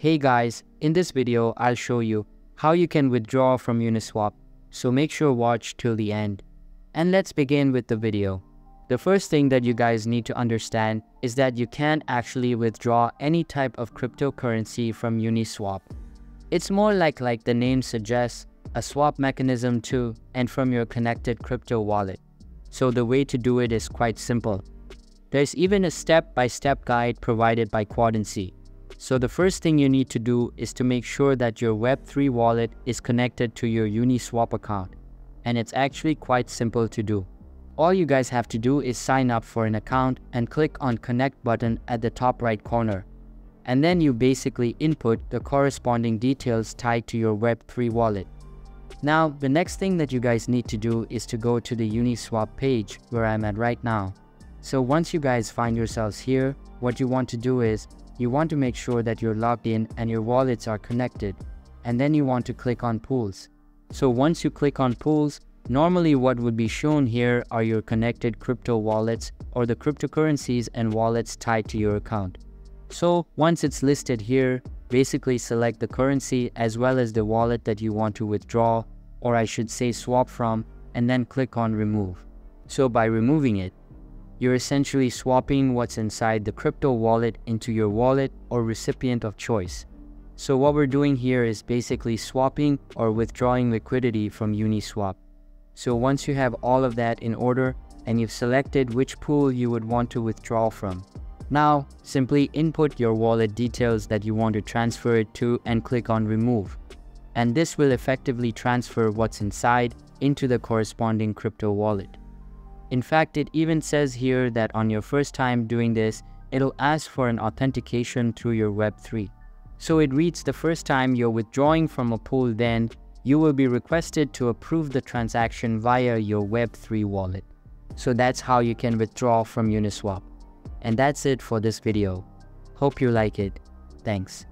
Hey guys, in this video I'll show you how you can withdraw from Uniswap, so make sure watch till the end. And let's begin with the video. The first thing that you guys need to understand is that you can't actually withdraw any type of cryptocurrency from Uniswap. It's more like like the name suggests, a swap mechanism too and from your connected crypto wallet. So the way to do it is quite simple. There's even a step-by-step -step guide provided by Quadency. So the first thing you need to do is to make sure that your Web3 wallet is connected to your Uniswap account. And it's actually quite simple to do. All you guys have to do is sign up for an account and click on connect button at the top right corner. And then you basically input the corresponding details tied to your Web3 wallet. Now, the next thing that you guys need to do is to go to the Uniswap page where I'm at right now. So once you guys find yourselves here, what you want to do is, you want to make sure that you're logged in and your wallets are connected. And then you want to click on pools. So once you click on pools, normally what would be shown here are your connected crypto wallets or the cryptocurrencies and wallets tied to your account. So once it's listed here, basically select the currency as well as the wallet that you want to withdraw, or I should say swap from, and then click on remove. So by removing it, you're essentially swapping what's inside the crypto wallet into your wallet or recipient of choice. So what we're doing here is basically swapping or withdrawing liquidity from Uniswap. So once you have all of that in order and you've selected which pool you would want to withdraw from, now simply input your wallet details that you want to transfer it to and click on remove. And this will effectively transfer what's inside into the corresponding crypto wallet. In fact, it even says here that on your first time doing this, it'll ask for an authentication through your Web3. So it reads the first time you're withdrawing from a pool then, you will be requested to approve the transaction via your Web3 wallet. So that's how you can withdraw from Uniswap. And that's it for this video. Hope you like it. Thanks.